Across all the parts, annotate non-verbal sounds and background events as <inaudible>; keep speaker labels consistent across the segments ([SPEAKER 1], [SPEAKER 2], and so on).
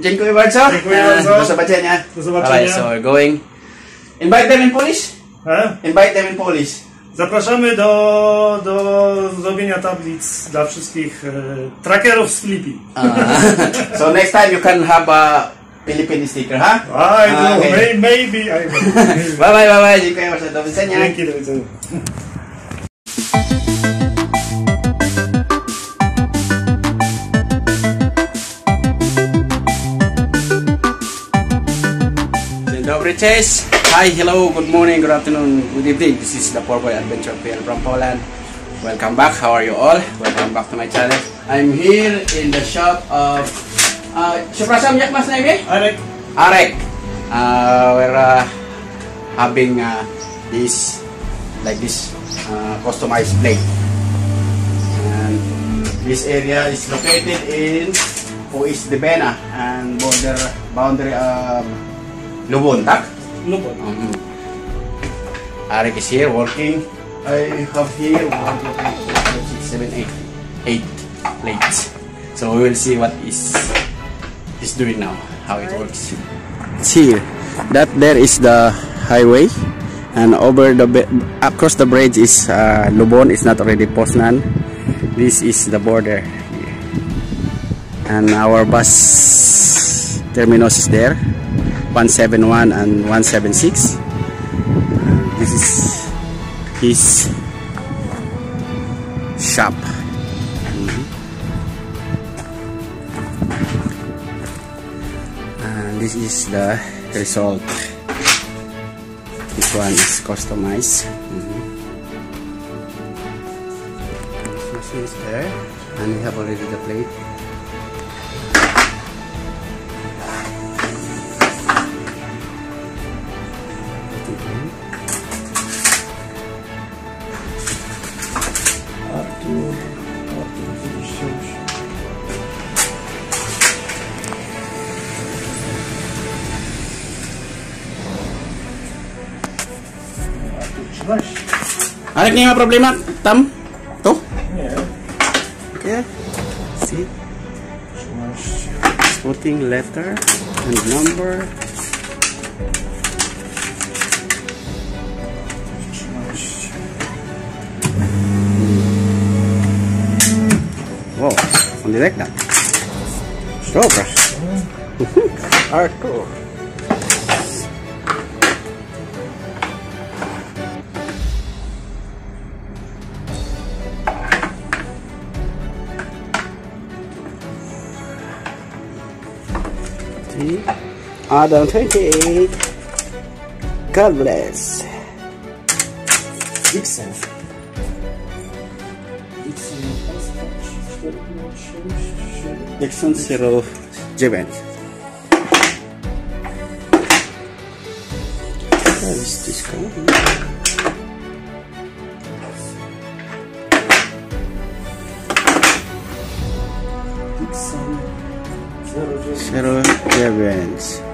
[SPEAKER 1] Dziękuję bardzo.
[SPEAKER 2] Dziękuję bardzo.
[SPEAKER 1] Do zobaczenia.
[SPEAKER 2] Do zobaczenia.
[SPEAKER 1] Alright, so we're going. Invite them in Polish?
[SPEAKER 2] E?
[SPEAKER 1] Invite them in Polish.
[SPEAKER 2] Zapraszamy do, do zrobienia tablic dla wszystkich e, trackerów z Filipin.
[SPEAKER 1] Uh, so next time you can have a Philippine sticker, huh?
[SPEAKER 2] I don't know,
[SPEAKER 1] Okay.
[SPEAKER 2] may, maybe I will. <laughs>
[SPEAKER 1] Bye bye, bye bye. Dziękuję bardzo. Do widzenia.
[SPEAKER 2] Dzięki, do widzenia.
[SPEAKER 1] Hi, hello, good morning, good afternoon, good evening. This is the Poor Boy Adventure PL from Poland. Welcome back. How are you all? Welcome back to my channel. I'm here in the shop of... Uh, Przepraszam, jak masz na?
[SPEAKER 2] Arek,
[SPEAKER 1] Arek. Uh, we're uh, having uh, this, like this, uh, customized plate. And this area is located in Puis de Bena and border boundary um, Lubon, tak?
[SPEAKER 2] Lubon.
[SPEAKER 1] Um, Arik is here working. I have here one, two, three, four, five, six, seven, eight, eight plates. So we will see what is is doing now, how it works. It's here. That there is the highway, and over the across the bridge is uh, Lubon. It's not already Poznan. This is the border, and our bus terminus is there. 171 and 176 this is his shop. Mhm. and this is the result. This one is customized. Mhm. This machine is there. And we have already the plate Anak niya mga problema, Tam? To?
[SPEAKER 2] Yeah.
[SPEAKER 1] Yeah. See? Sporting letter and number. Wow, only like that. Strawberry. Hardcore. Adam 28. God bless.
[SPEAKER 2] Dixon. Dixon. Raz, dwa, trzy, cztery, pięć, sześć, siedem.
[SPEAKER 1] Dixon 09. Where is this?
[SPEAKER 2] Dixon. Zero, dziewięć.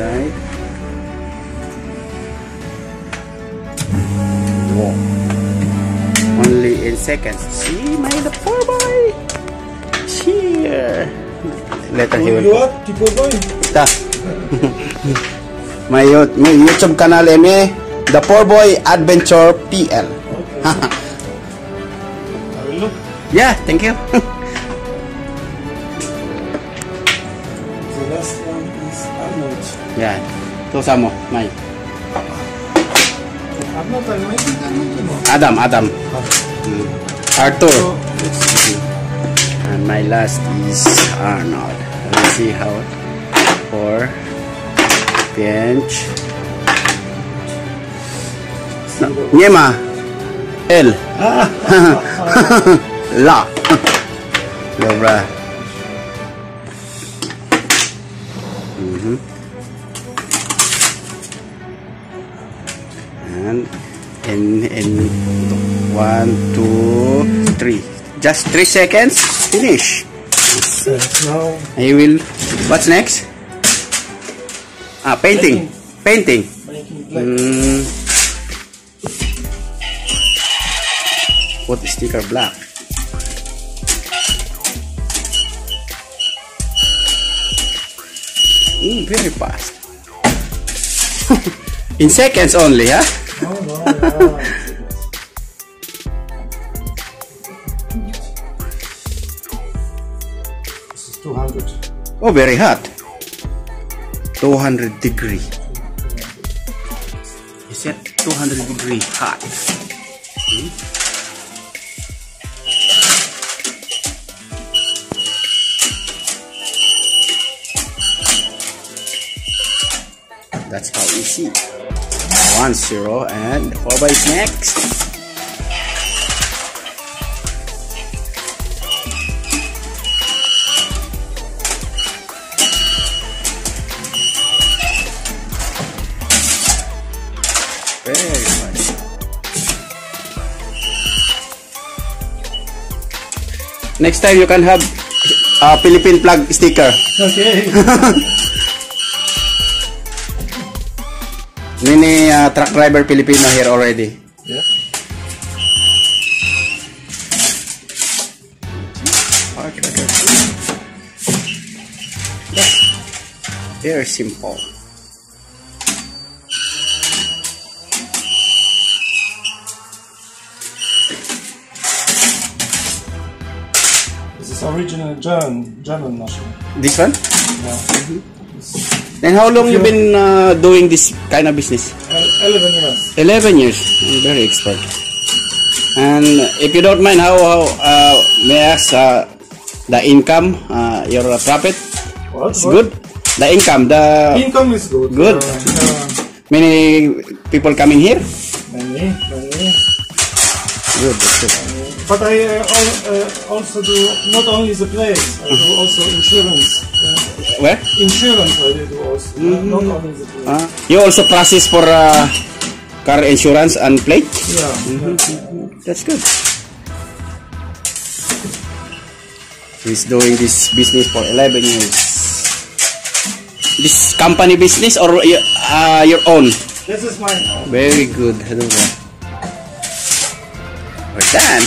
[SPEAKER 1] Inside. Wow. Only in seconds. See, my the poor boy. Here. Later he will.
[SPEAKER 2] Mówiła? Tipo boy.
[SPEAKER 1] Ta. <laughs> my, you- my YouTube kanal ini eh, The Poor Boy Adventure PL. <laughs>
[SPEAKER 2] Look.
[SPEAKER 1] Yeah, thank you. <laughs>
[SPEAKER 2] Dạ, first one is Arnold.
[SPEAKER 1] Yeah.
[SPEAKER 2] Tô sao một mày.
[SPEAKER 1] Adam Adam. Ừ. Arthur. And my last is Arnold. Let's see how for bench. Nie ma. L. <laughs> La. <laughs> Dobra. Yan. And, and, one, two, three. Just three seconds. Finish.
[SPEAKER 2] So, now,
[SPEAKER 1] I will, what's next? Ah, painting. Painting. Mm. Sticker black. Mm, very fast. <laughs> In seconds only, huh?
[SPEAKER 2] Oh this is 200.
[SPEAKER 1] Oh, very hot. 200 degree. Is it 200 degree hot? Hmm? That's how you see. One zero and Oba is next. Next time you can have a Philippine flag sticker.
[SPEAKER 2] Okay. <laughs>
[SPEAKER 1] Many uh, truck driver Filipino here already.
[SPEAKER 2] yeah.
[SPEAKER 1] Okay, okay. Yeah. Very simple.
[SPEAKER 2] This is original German, German machine.
[SPEAKER 1] This one?
[SPEAKER 2] Yeah.
[SPEAKER 1] Then how long you been uh, doing this kind of business?
[SPEAKER 2] El- 11 years.
[SPEAKER 1] 11 years. I'm very expert. And if you don't mind, how, how uh, may I ask uh, the income, uh, your profit?
[SPEAKER 2] What?
[SPEAKER 1] It's
[SPEAKER 2] what?
[SPEAKER 1] good? The income, the
[SPEAKER 2] Income is good.
[SPEAKER 1] Good.
[SPEAKER 2] Uh,
[SPEAKER 1] many people coming here?
[SPEAKER 2] Many, many.
[SPEAKER 1] Good, good.
[SPEAKER 2] But I uh, uh, also do not only the place, I do also insurance. Uh,
[SPEAKER 1] Where?
[SPEAKER 2] insurance I do also, uh, not only the.
[SPEAKER 1] Uh, you also process for uh, car insurance and plate?
[SPEAKER 2] yeah.
[SPEAKER 1] That's good. He's doing this business for 11 years. This company business or y- uh, your own?
[SPEAKER 2] This is mine.
[SPEAKER 1] Very good. Hello. We're done.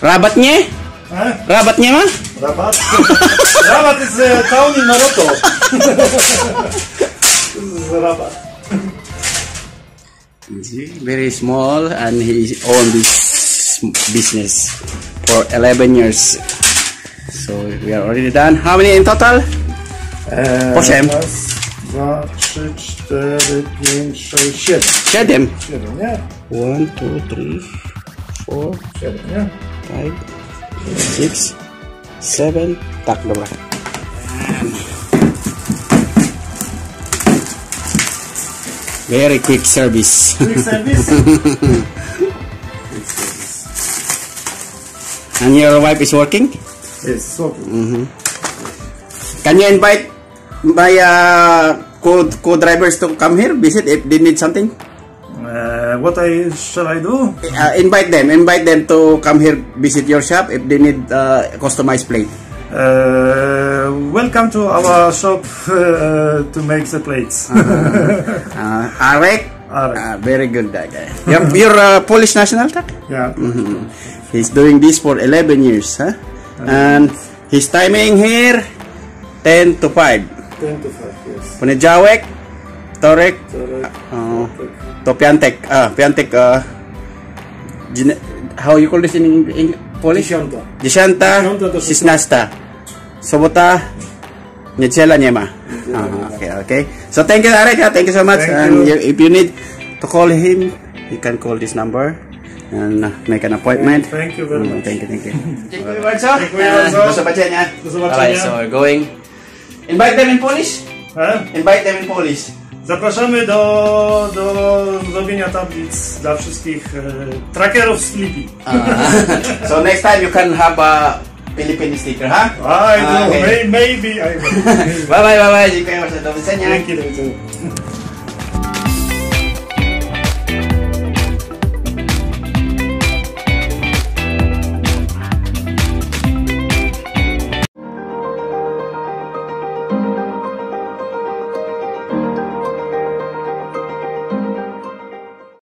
[SPEAKER 1] Rabatnya?
[SPEAKER 2] Huh?
[SPEAKER 1] Rabatnya mah?
[SPEAKER 2] Rabat. Rabat <laughs> is a town in Morocco. this is Rabat.
[SPEAKER 1] Very small and he owned this business for 11 years. So we are already done. How many in total? Osiem.
[SPEAKER 2] Raz, dwa, trzy, cztery, pięć, sześć, siedem.
[SPEAKER 1] Siedem.
[SPEAKER 2] Siedem, nie?
[SPEAKER 1] One, two, three, four,
[SPEAKER 2] Siedem, nie?
[SPEAKER 1] five, six, seven. Tak, dobra. Very quick service.
[SPEAKER 2] Quick service. <laughs>
[SPEAKER 1] and your wife is working?
[SPEAKER 2] yes, okay.
[SPEAKER 1] Can you invite my uh, co co-drivers to come here visit if they need something?
[SPEAKER 2] Uh, what I shall I do?
[SPEAKER 1] Uh, invite them. Invite them to come here visit your shop if they need uh, customized plate.
[SPEAKER 2] Uh, welcome to our shop <laughs> uh, to make the plates.
[SPEAKER 1] Uh, Arek.
[SPEAKER 2] Arek.
[SPEAKER 1] Uh, very good that guy. You're, you're uh, Polish national, tak?
[SPEAKER 2] yeah.
[SPEAKER 1] He's doing this for 11 years, huh? And his timing here, 10 to 5.
[SPEAKER 2] 10 to 5, yes.
[SPEAKER 1] Punijawek, Torek,
[SPEAKER 2] Correct.
[SPEAKER 1] uh, to Piantek. Ah, Piantek, uh, gine- how you call this in Eng- Eng- Polish?
[SPEAKER 2] Dziesiąta.
[SPEAKER 1] Dziesiąta. Sobota, Niedziela nie ma. Ah, okay, okay. So thank you, Arek. ah. Thank you so much.
[SPEAKER 2] Thank
[SPEAKER 1] and
[SPEAKER 2] you.
[SPEAKER 1] you- if you need to call him, you can call this number and uh, make an appointment.
[SPEAKER 2] Thank you very
[SPEAKER 1] Mm,
[SPEAKER 2] much.
[SPEAKER 1] Thank you, thank you. Dziękuję bardzo.
[SPEAKER 2] Dziękuję bardzo.
[SPEAKER 1] Do zobaczenia.
[SPEAKER 2] Do zobaczenia.
[SPEAKER 1] Bye, so we're going. Invite them in Polish.
[SPEAKER 2] E?
[SPEAKER 1] Invite them in Polish.
[SPEAKER 2] Zapraszamy do, do zrobienia tablic dla wszystkich e, trackerów z Filipi.
[SPEAKER 1] Uh, so next time you can have a Philippine sticker, huh?
[SPEAKER 2] I
[SPEAKER 1] Ah,
[SPEAKER 2] do,
[SPEAKER 1] okay.
[SPEAKER 2] may, maybe I will. <laughs>
[SPEAKER 1] Bye bye bye bye. Dziękuję bardzo. Do widzenia.
[SPEAKER 2] Dzięki, do widzenia.